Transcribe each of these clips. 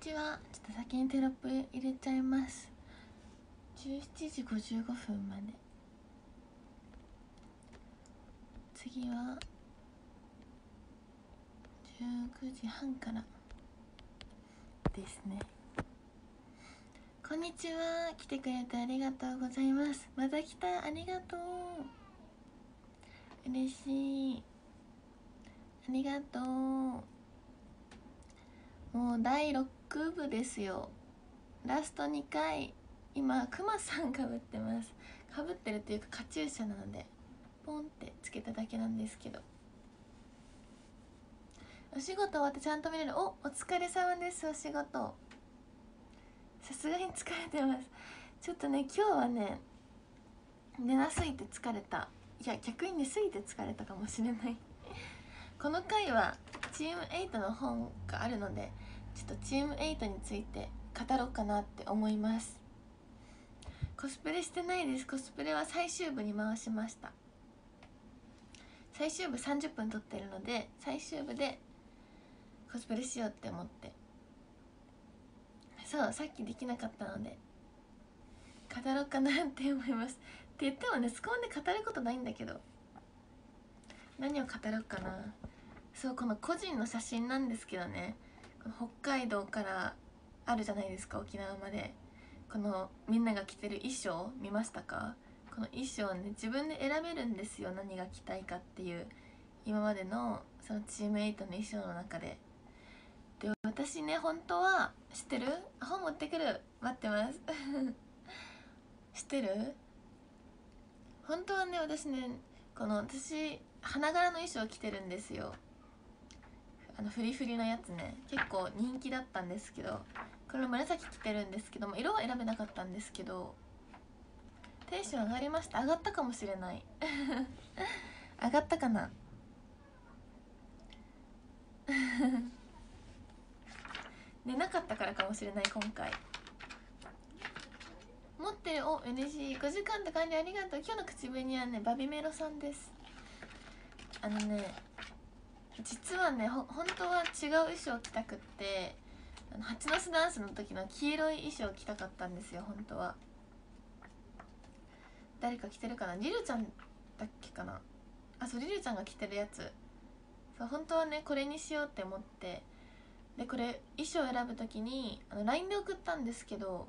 ちは。ちょっと先にテロップ入れちゃいます。17時55分まで。次は19時半からですね。こんにちは。来てくれてありがとうございます。また来た。ありがとう。嬉しい。ありがとう。もう第6部ですよ。ラスト2回。今クマさんかぶってます。かぶってるっていうかカチューシャなのでポンってつけただけなんですけど。お仕事終わってちゃんと見れる。おお疲れ様です。お仕事。さすがに疲れてます。ちょっとね今日はね寝なすぎて疲れた。いや逆に寝すぎて疲れたかもしれない。この回はチーム8の本があるのでちょっとチーム8について語ろうかなって思います。コスプレしてないです。コスプレは最終部に回しました。最終部30分撮ってるので最終部でコスプレしようって思って。そうさっきできなかったので語ろうかなって思います。って言ってもねそこまで語ることないんだけど何を語ろうかな。そうこの個人の写真なんですけどね。北海道からあるじゃないですか沖縄まで。このみんなが着てる衣装見ましたか？この衣装ね自分で選べるんですよ何が着たいかっていう。今までのそのチームエイトの衣装の中で。で私ね本当は知ってる？本持ってくる。待ってます。知ってる？本当はね私ねこの私花柄の衣装着てるんですよ。あのフリフリのやつね。結構人気だったんですけどこれ紫着てるんですけども色は選べなかったんですけどテンション上がりました。上がったかもしれない。上がったかな。寝なかったからかもしれない今回。持ってるお NG5 時間って感じ。ありがとう。今日の口紅はねバビメロさんです。あのね実はねほ本当は違う衣装着たくってあの蜂の巣ダンスの時の黄色い衣装着たかったんですよ本当は。誰か着てるかな？リルちゃんだっけかな？あそうリルちゃんが着てるやつ。そう本当はねこれにしようって思って。でこれ衣装選ぶ時にあの LINE で送ったんですけど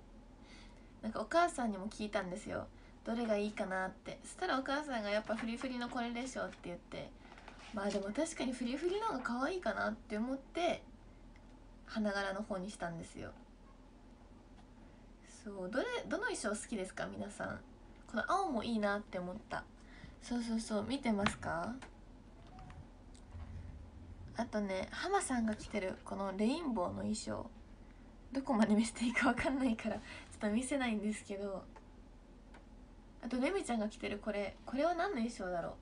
なんかお母さんにも聞いたんですよ。どれがいいかなって。そしたらお母さんがやっぱフリフリのこれでしょって言ってまあでも確かにフリフリの方が可愛いかなって思って花柄の方にしたんですよ。そうどれどの衣装好きですか？皆さん。この青もいいなって思った。そうそうそう見てますか？あとねハマさんが着てるこのレインボーの衣装。どこまで見せていいか分かんないからちょっと見せないんですけど。あとレミちゃんが着てるこれこれは何の衣装だろう？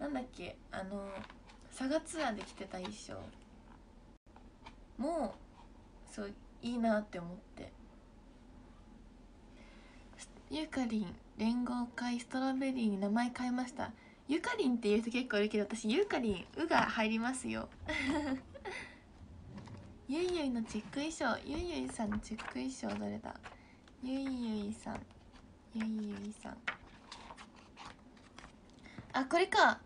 なんだっけ？あの佐賀ツアーで着てた衣装。もうそういいなって思って。ゆかりん連合会ストロベリーに名前変えました。ゆかりんっていう人結構いるけど私ゆかりん「う」が入りますよ。ゆいゆいのチェック衣装。ゆいゆいさんのチェック衣装どれだ？ゆいゆいさん。ゆいゆいさん。あこれか。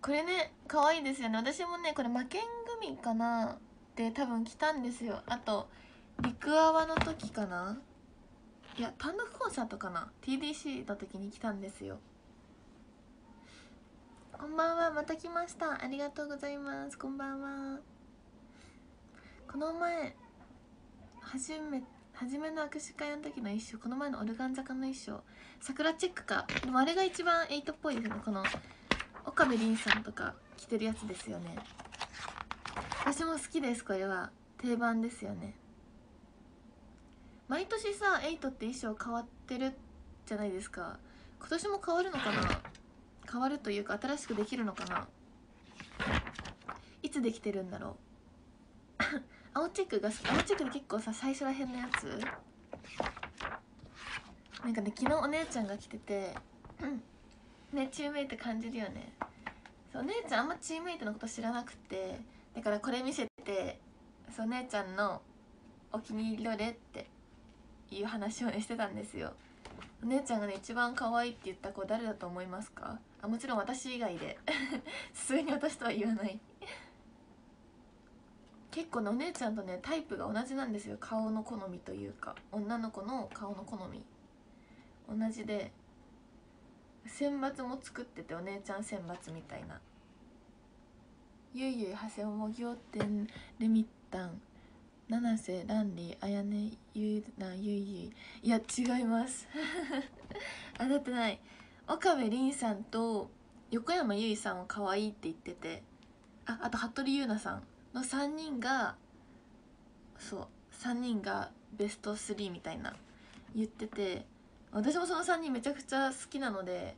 これね可愛いですよね。私もねこれ魔剣組かな？って多分来たんですよ。あと陸泡の時かな？いや単独コンサートかな？TDC の時に来たんですよ。こんばんは。また来ました。ありがとうございます。こんばんは。この前初め初めの握手会の時の衣装この前のオルガン坂の衣装桜チェックか？でもあれが一番エイトっぽいですね。この岡部凛さんとか着てるやつですよね。私も好きですこれは。定番ですよね。毎年さエイトって衣装変わってるじゃないですか。今年も変わるのかな？変わるというか新しくできるのかな？いつできてるんだろう？青チェックが青チェックで結構さ最初らへんのやつ？なんかね昨日お姉ちゃんが来ててうんねチームメイト感じるよね。そうお姉ちゃんあんまチームメイトのこと知らなくてだからこれ見せてそう姉ちゃんのお気に入りどれっていう話をねしてたんですよ。お姉ちゃんがね一番可愛いって言った子誰だと思いますか？あもちろん私以外で。さすがに私とは言わない。結構ねお姉ちゃんとねタイプが同じなんですよ。顔の好みというか女の子の顔の好み。同じで選抜も作っててお姉ちゃん選抜みたいな。ゆいゆい長谷もぎょってんレミッタン七瀬ランリーあやねゆいなゆいゆい。いや違います。あだってない。岡部凛さんと横山由依さんは可愛いって言ってて。ああと服部優奈さん。の3人がそう3人がベスト3みたいな。言ってて。私もその3人めちゃくちゃ好きなので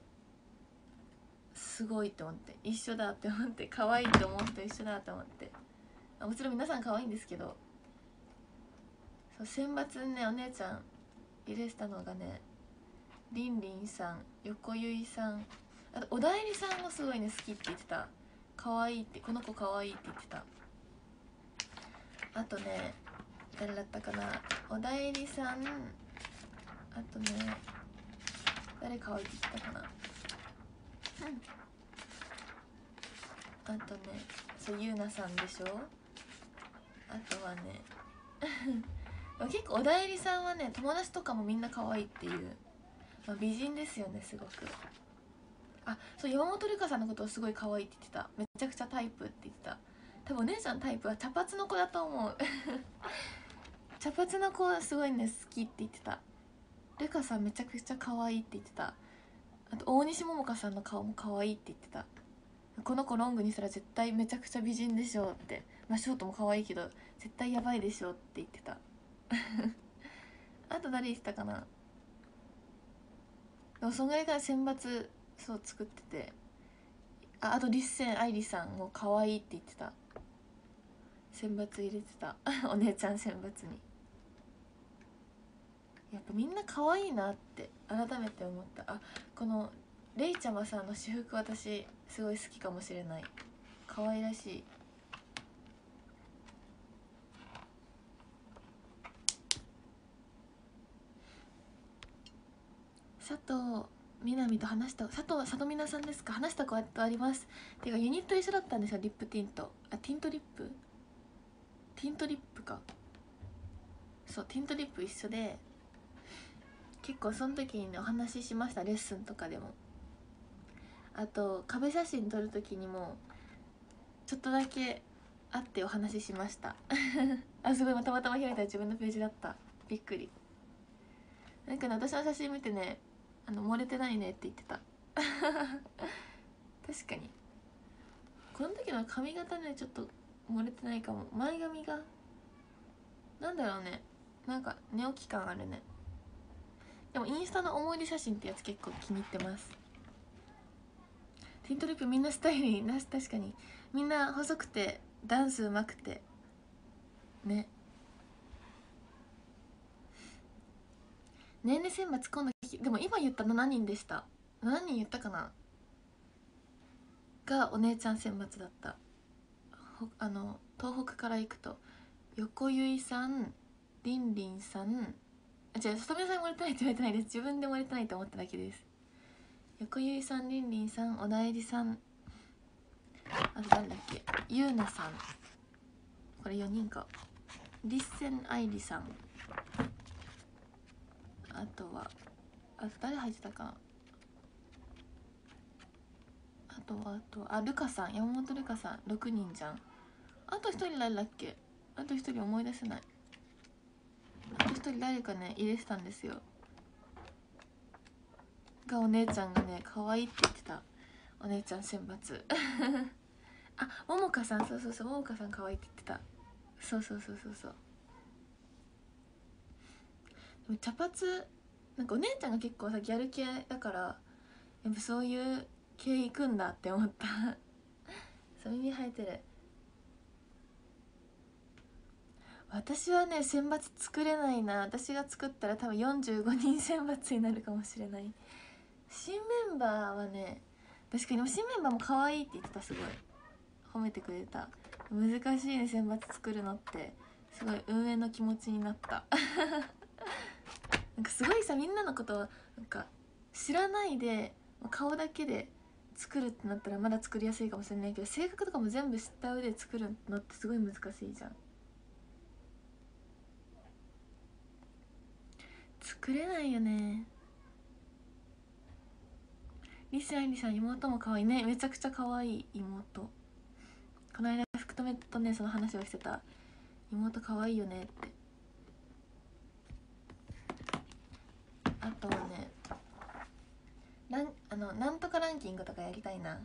すごいって思って一緒だって思って可愛いって思う人一緒だって思って。もちろん皆さん可愛いんですけどそう選抜ねお姉ちゃん入れてたのがねりんりんさん横ゆいさんあと小田えりさんもすごいね好きって言ってた。可愛いってこの子可愛いって言ってた。あとね誰だったかな。小田えりさんあとね誰可愛いって言ってたかな。あとねそうゆうなさんでしょ？あとはね 結構小田えりさんはね友達とかもみんな可愛いっていう、まあ、美人ですよねすごく。あそう山本瑠香さんのことをすごい可愛いって言ってた。めちゃくちゃタイプって言ってた。多分お姉ちゃんタイプは茶髪の子だと思う。茶髪の子はすごいね好きって言ってた。ルカさんめちゃくちゃ可愛いって言ってた。あと大西桃香さんの顔も可愛いって言ってた。この子ロングにしたら絶対めちゃくちゃ美人でしょって。まあショートも可愛いけど絶対やばいでしょって言ってた。あと誰言ってたかな？でもそんぐらいから選抜そう作ってて。ああとリッセン愛梨さんも可愛いって言ってた。選抜入れてた。お姉ちゃん選抜に。やっぱみんな可愛いなって改めて思った。あこのレイちゃまさんの私服私すごい好きかもしれない。可愛らしい。佐藤みなみと話した佐藤里美奈さんですか？話したことあります。ていうかユニット一緒だったんですよリップティント。あティントリップ？ティントリップか。そうティントリップ一緒で結構その時にねお話ししましたレッスンとかでも。あと壁写真撮る時にもちょっとだけ会ってお話ししました。あすごいたまたま開いたら自分のページだった。びっくり。なんかね私の写真見てねあの漏れてないねって言ってた。確かに。この時の髪型ねちょっと漏れてないかも。前髪がなんだろうね。なんか寝起き感あるね。でもインスタの思い出写真ってやつ結構気に入ってます。ティントリップみんなスタイルいいな。確かに。みんな細くてダンスうまくて。ね。年齢選抜今度でも今言った7人でした？7人言ったかな？がお姉ちゃん選抜だった。あの東北から行くと。横由依さんりんりんさんあ違う里見さんに漏れてないって言われてないです。自分で漏れてないと思っただけです。横由依さんりんりんさん小田えりさん。あと誰だっけ？ゆうなさん。これ4人か。リッセン愛理さん。あとはあと誰入ってたかな？あとはあとあルカさん。山本ルカさん。6人じゃん。あと1人誰だっけ？あと1人思い出せない。あと1人誰かね入れてたんですよ。がお姉ちゃんがね可愛いって言ってた。お姉ちゃん選抜。あももかさんそうそうそうももかさん可愛いって言ってた。そうそうそうそうそう。でも茶髪なんかお姉ちゃんが結構さギャル系だからやっぱそういう系行くんだって思った。そう耳生えてる。私はね選抜作れないな。私が作ったら多分45人選抜になるかもしれない。新メンバーはね確かに新メンバーも可愛いって言ってたすごい。褒めてくれた。難しいね選抜作るのって。すごい運営の気持ちになった。なんかすごいさみんなのことをなんか知らないで顔だけで作るってなったらまだ作りやすいかもしれないけど性格とかも全部知った上で作るのってすごい難しいじゃん。作れないよね。リスアイリさん妹も可愛いね。めちゃくちゃ可愛い妹。この間福留とねその話をしてた。妹可愛いよね。って。あとはねなんあのなんとかランキングとかやりたいな。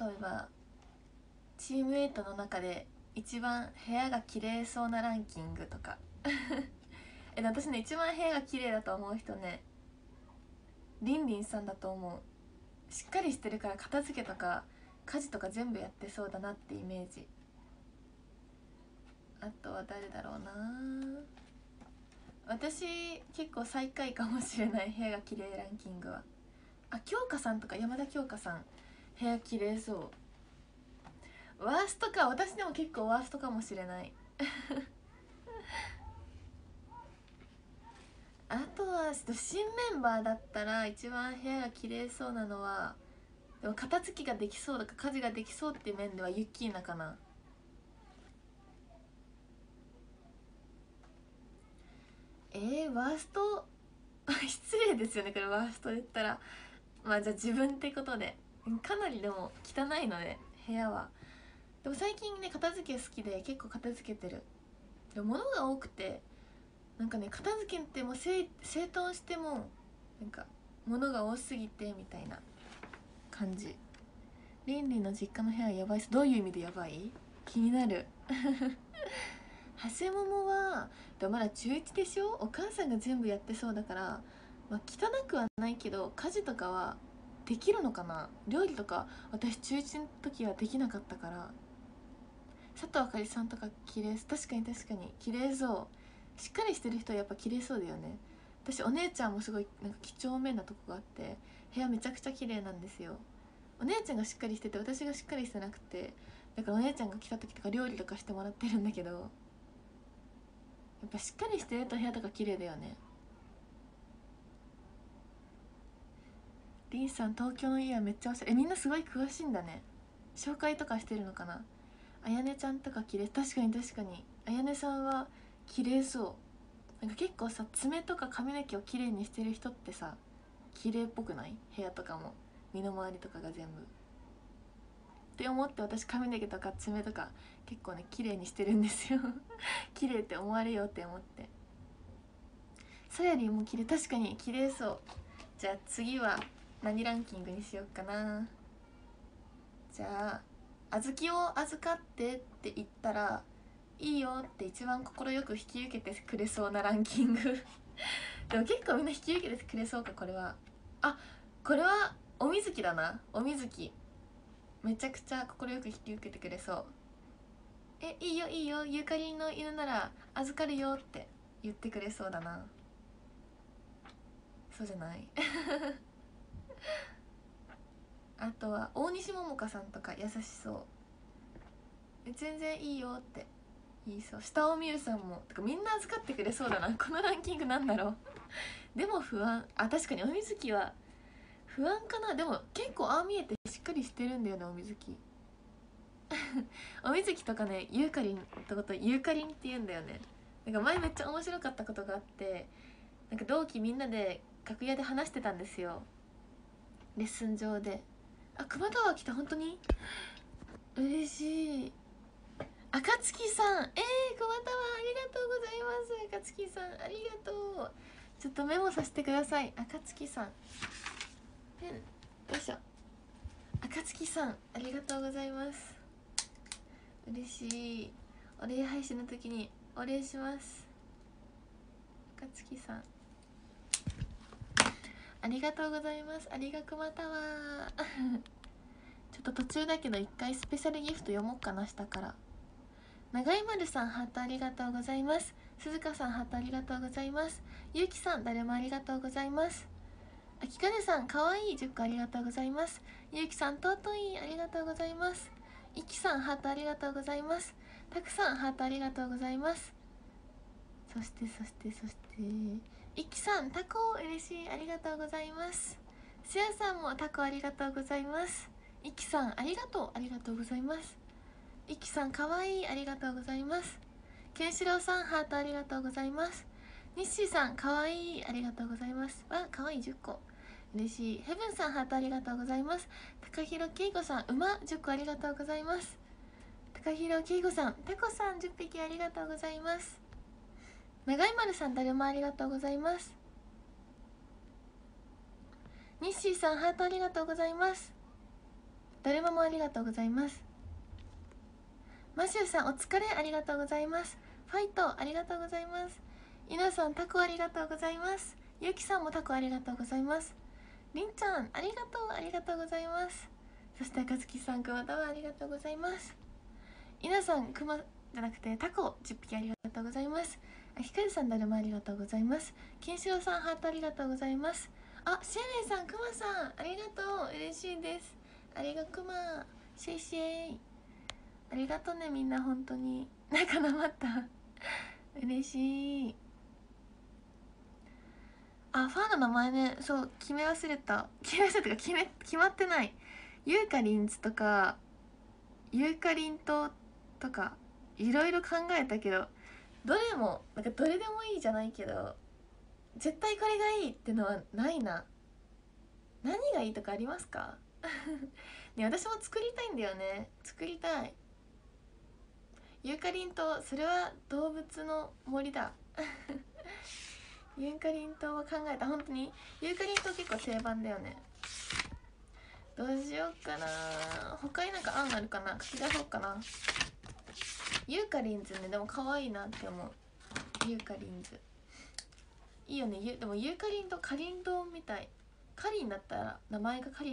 例えばチームエイトの中で一番部屋が綺麗そうなランキングとか。え私ね一番部屋が綺麗だと思う人ねりんりんさんだと思う。しっかりしてるから片付けとか家事とか全部やってそうだなってイメージ。あとは誰だろうな。私結構最下位かもしれない部屋が綺麗ランキングは。あ京香さんとか山田京香さん部屋綺麗そう。ワーストか私でも結構ワーストかもしれない。あとは新メンバーだったら一番部屋が綺麗そうなのはでも片付きができそうだか家事ができそうっていう面ではユッキーナかな。えー、ワースト？失礼ですよねこれワースト言ったら。まあじゃあ自分ってことで。かなりでも汚いので部屋は。でも最近ね片付け好きで結構片付けてる。でも物が多くてなんかね片付けってもう整整頓してもなんか物が多すぎてみたいな感じ。リンリンの実家の部屋やばいっす。どういう意味でやばい？気になる。長谷桃はでもまだ中1でしょ？お母さんが全部やってそうだから、まあ、汚くはないけど家事とかはできるのかな？料理とか私中1の時はできなかったから。佐藤あかりさんとか綺麗確かに確かに。綺麗そう。しっかりしてる人はやっぱ綺麗そうだよね。私お姉ちゃんもすごいなんか几帳面なとこがあって部屋めちゃくちゃ綺麗なんですよ。お姉ちゃんがしっかりしてて私がしっかりしてなくてだからお姉ちゃんが来た時とか料理とかしてもらってるんだけどやっぱしっかりしてると部屋とか綺麗だよね。リンさん東京の家はめっちゃおしゃれ。えみんなすごい詳しいんだね。紹介とかしてるのかな。あやねちゃんとか綺麗。確かに確かに。あやねさんは綺麗そう。なんか結構さ爪とか髪の毛を綺麗にしてる人ってさ綺麗っぽくない？部屋とかも。身の回りとかが全部。って思って私髪の毛とか爪とか結構ね綺麗にしてるんですよ。綺麗って思われようって思って。さやりも綺麗。確かに綺麗そう。じゃあ次は何ランキングにしようかな。じゃあ小豆を預かってって言ったらいいよって一番快く引き受けてくれそうなランキング。でも結構みんな引き受けてくれそうかこれは。あこれはお水木だな。お水木めちゃくちゃ快く引き受けてくれそう。えいいよいいよ。ゆかりの犬なら預かるよって言ってくれそうだな。そうじゃない？あとは大西桃香さんとか優しそう。全然いいよって。言いそう下を見るさんもてかみんな預かってくれそうだな。このランキングなんだろう。でも不安あ確かにお水木は不安かな。でも結構ああ見えてしっかりしてるんだよねお水木 お水木とかねゆうかりんとことゆうかりんって言うんだよね。なんか前めっちゃ面白かったことがあってなんか同期みんなで楽屋で話してたんですよ。レッスン上で。あ熊田は来た。本当に？嬉しい。暁さん。えー、熊田はありがとうございます。暁さんありがとう。ちょっとメモさせてください。暁さん。ペン。よいしょ。暁さんありがとうございます。嬉しい。お礼配信の時にお礼します。暁さん。ありがとうございます。ありがくまたわ。ちょっと途中だけど一回スペシャルギフト読もうかな下から。長井丸さんハートありがとうございます。鈴鹿さんハートありがとうございます。ゆうきさん誰もありがとうございます。あきかねさんかわいい10個ありがとうございます。ゆうきさん尊いありがとうございます。いきさんハートありがとうございます。たくさんハートありがとうございます。そしてそしてそして。いきさんタコ嬉しいありがとうございます。せやさんもタコありがとうございます。いきさんありがとうありがとうございます。いきさんかわいいありがとうございます。けんしろうさんハートありがとうございます。にっしーさんかわいいありがとうございます。わかわいい10個。嬉しい。ヘブンさんハートありがとうございます。高弘けいこさん馬10個ありがとうございます。高弘けいこさんタコさん10匹ありがとうございます。長い丸さんだるまありがとうございます。ニッシーさんハートありがとうございます。だるまもありがとうございます。マシューさんお疲れありがとうございます。ファイトありがとうございます。イナさんタコありがとうございます。ゆきさんもタコありがとうございます。りんちゃんありがとうありがとうございます。そして赤月さんくまたはありがとうございます。イナさんくまじゃなくてタコ10匹ありがとうございます。あひかりさんだるまありがとうございます。金城さんハートありがとうございます。あシェレイさんくまさんありがとう。嬉しいです。ありがくま。シェイシェイ。ありがとねみんな本当に。なんかなまった。嬉しい。あファンの名前ねそう決め忘れた。決め忘れたか決め決まってない。ユーカリンズとかユーカリン島とかいろいろ考えたけどどれもなんかどれでもいいじゃないけど絶対これがいいってのはないな。何がいいとかありますか？ね私も作りたいんだよね。作りたい。ユーカリン島それは動物の森だ。ユーカリン島は考えた。本当に？ユーカリン島結構定番だよね。どうしようかな。他になんか案あるかな？書き出そうかな。ユーカリンズね。でも可愛いなって思う。ユーカリンズ。いいよね。でもユーカリンとカリン島みたい。カリンだったら名前がカリン。